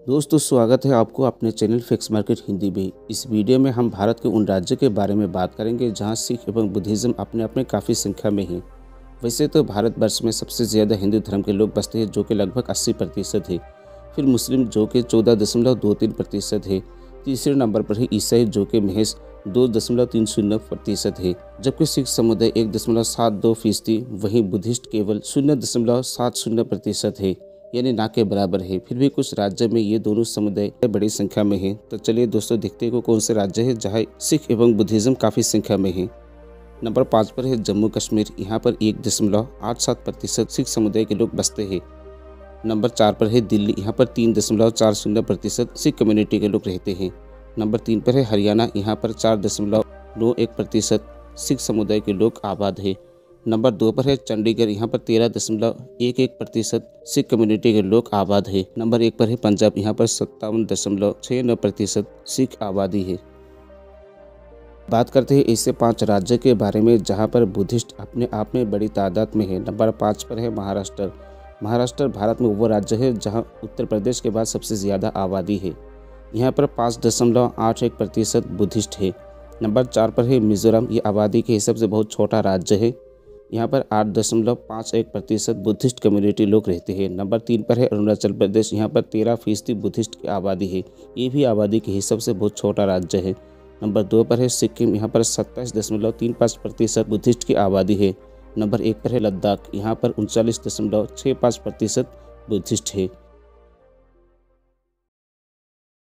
दोस्तों, स्वागत है आपको अपने चैनल फिक्स मार्केट हिंदी में। इस वीडियो में हम भारत के उन राज्यों के बारे में बात करेंगे जहाँ सिख एवं बुद्धिज़्म अपने अपने काफ़ी संख्या में हैं। वैसे तो भारतवर्ष में सबसे ज़्यादा हिंदू धर्म के लोग बसते हैं जो कि लगभग 80 प्रतिशत है। फिर मुस्लिम, जो कि चौदह दशमलव दो तीन प्रतिशत है। तीसरे नंबर पर है ईसाई, जो कि महज दो दशमलव तीन शून्य प्रतिशत है। जबकि सिख समुदाय एक दशमलव सात दो फ़ीसदी, वहीं बुद्धिस्ट केवल शून्य दशमलव सात शून्य प्रतिशत है। यानी ना के बराबर है। फिर भी कुछ राज्य में ये दोनों समुदाय बड़ी संख्या में है। तो चलिए दोस्तों, देखते हैं कौन से राज्य है जहाँ सिख एवं बुद्धिज्म काफ़ी संख्या में है। नंबर पाँच पर है जम्मू कश्मीर। यहाँ पर एक दशमलव आठ सात प्रतिशत सिख समुदाय के लोग बसते हैं। नंबर चार पर है दिल्ली। यहाँ पर तीन दशमलव चार शून्य प्रतिशत सिख कम्युनिटी के लोग रहते हैं। नंबर तीन पर है हरियाणा। यहाँ पर चार दशमलव नौ एक प्रतिशत सिख समुदाय के लोग आबाद है। नंबर दो पर है, चंडीगढ़। यहाँ पर तेरह दशमलव एक एक प्रतिशत सिख कम्युनिटी के लोग आबाद है। नंबर एक पर है, पंजाब। यहाँ पर सत्तावन दशमलव छः नौ प्रतिशत सिख आबादी है। बात करते हैं ऐसे पाँच राज्य के बारे में, जहाँ पर बुद्धिस्ट अपने आप में बड़ी तादाद में है। नंबर पाँच पर है, महाराष्ट्र। महाराष्ट्र भारत में वो राज्य है, जहाँ उत्तर प्रदेश के बाद सबसे ज़्यादा आबादी है। यहाँ पर पाँच दशमलव आठ एक प्रतिशत बुद्धिस्ट है। नंबर चार पर है, मिजोरम। ये आबादी के हिसाब से बहुत छोटा राज्य है। यहाँ पर आठ दशमलव पाँच एक प्रतिशत बुद्धिस्ट कम्युनिटी लोग रहते हैं। नंबर तीन पर है अरुणाचल प्रदेश। यहाँ पर तेरह फ़ीसदी बुद्धिस्ट की आबादी है। ये भी आबादी के हिसाब से बहुत छोटा राज्य है। नंबर दो पर है सिक्किम। यहाँ पर सत्ताईस दशमलव तीन पाँच प्रतिशत बुद्धिस्ट की आबादी है। नंबर एक पर है लद्दाख। यहाँ पर उनचालीस दशमलव छः पाँच प्रतिशत बुद्धिस्ट है।